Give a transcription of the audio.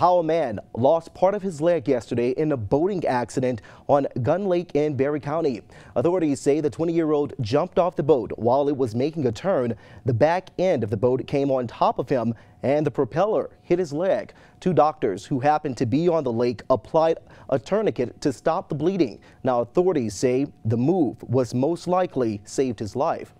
Howell man lost part of his leg yesterday in a boating accident on Gun Lake in Barry County. Authorities say the 20-year-old jumped off the boat while it was making a turn. The back end of the boat came on top of him and the propeller hit his leg. Two doctors who happened to be on the lake applied a tourniquet to stop the bleeding. Now authorities say the move was most likely saved his life.